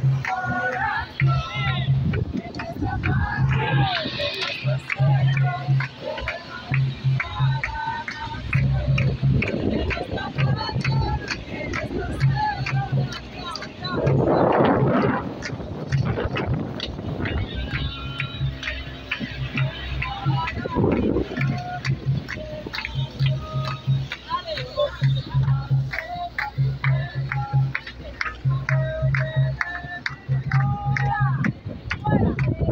Thank you. Fuera.